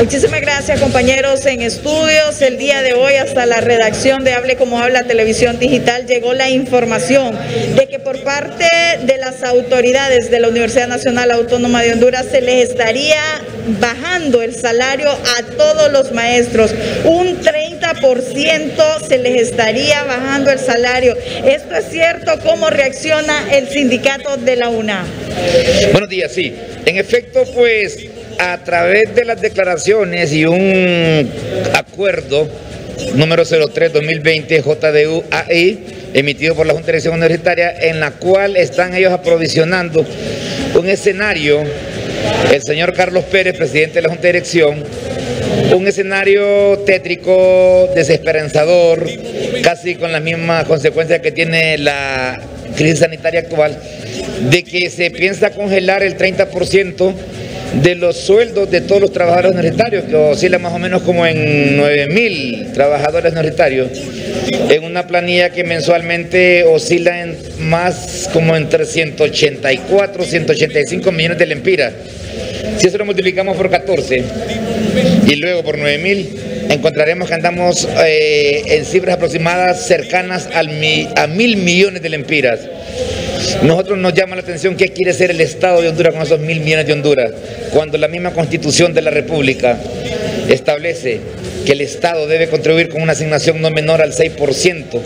Muchísimas gracias compañeros en estudios. El día de hoy hasta la redacción de Hable como habla Televisión Digital llegó la información de que por parte de las autoridades de la Universidad Nacional Autónoma de Honduras se les estaría bajando el salario a todos los maestros. Un 30% se les estaría bajando el salario. ¿Esto es cierto? ¿Cómo reacciona el sindicato de la UNA? Buenos días, sí. En efecto, pues a través de las declaraciones y un acuerdo número 03-2020 JDU-AI emitido por la Junta de Dirección Universitaria en la cual están ellos aprovisionando un escenario, el señor Carlos Pérez, presidente de la Junta de Dirección, un escenario tétrico, desesperanzador, casi con las mismas consecuencias que tiene la crisis sanitaria actual, de que se piensa congelar el 30% de los sueldos de todos los trabajadores universitarios, que oscila más o menos como en 9 mil trabajadores universitarios, en una planilla que mensualmente oscila en más como entre 184, 185 millones de lempiras. Si eso lo multiplicamos por 14 y luego por 9 mil, encontraremos que andamos eh, en cifras aproximadas cercanas al a mil millones de lempiras. Nosotros nos llama la atención qué quiere ser el Estado de Honduras con esos mil millones de Honduras, cuando la misma Constitución de la República establece que el Estado debe contribuir con una asignación no menor al 6%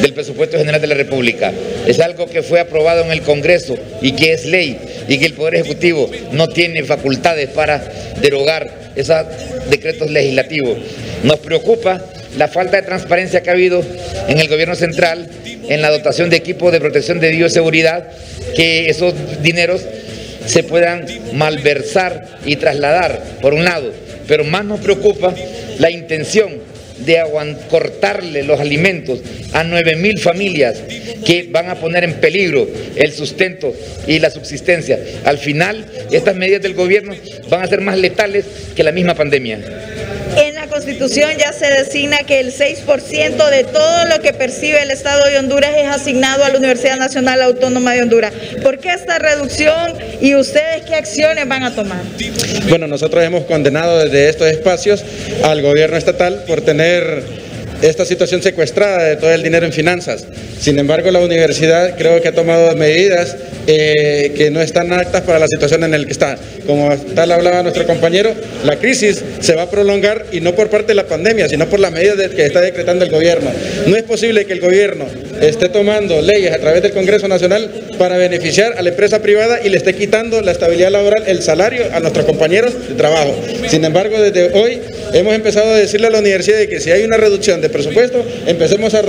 del presupuesto general de la República. Es algo que fue aprobado en el Congreso y que es ley y que el Poder Ejecutivo no tiene facultades para derogar esos decretos legislativos. Nos preocupa la falta de transparencia que ha habido en el gobierno central en la dotación de equipos de protección de bioseguridad, que esos dineros se puedan malversar y trasladar, por un lado, pero más nos preocupa la intención de cortarle los alimentos a 9 mil familias que van a poner en peligro el sustento y la subsistencia. Al final, estas medidas del gobierno van a ser más letales que la misma pandemia. En la Constitución ya se designa que el 6% de todo lo que percibe el Estado de Honduras es asignado a la Universidad Nacional Autónoma de Honduras. ¿Por qué esta reducción y ustedes qué acciones van a tomar? Bueno, nosotros hemos condenado desde estos espacios al gobierno estatal por tener esta situación secuestrada de todo el dinero en finanzas. Sin embargo, la universidad creo que ha tomado medidas eh, que no están aptas para la situación en la que está. Como tal hablaba nuestro compañero, la crisis se va a prolongar y no por parte de la pandemia, sino por las medidas que está decretando el gobierno. No es posible que el gobierno esté tomando leyes a través del Congreso Nacional para beneficiar a la empresa privada y le esté quitando la estabilidad laboral, el salario a nuestros compañeros de trabajo. Sin embargo, desde hoy hemos empezado a decirle a la universidad que si hay una reducción de presupuesto, empecemos a,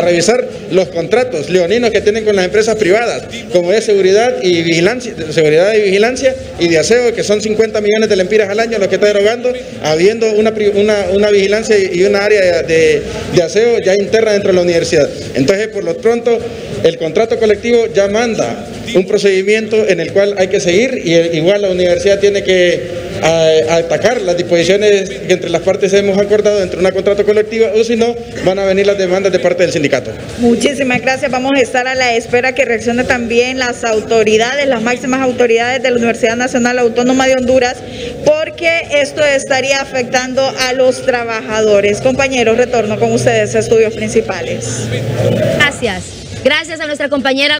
revisar los contratos leoninos que tienen con las empresas privadas, como es seguridad y vigilancia, seguridad y vigilancia y de aseo, que son 50 millones de lempiras al año lo que está derogando, habiendo una, una, vigilancia y una área de, de aseo ya interna dentro de la universidad. Entonces, por lo pronto, el contrato colectivo ya manda un procedimiento en el cual hay que seguir y igual la universidad tiene que atacar las disposiciones que entre las partes hemos acordado dentro de una contrato colectivo o si no van a venir las demandas de parte del sindicato. Muchísimas gracias. Vamos a estar a la espera que reaccionen también las autoridades, las máximas autoridades de la Universidad Nacional Autónoma de Honduras, porque esto estaría afectando a los trabajadores. Compañeros, retorno con ustedes a estudios principales. Gracias. Gracias a nuestra compañera.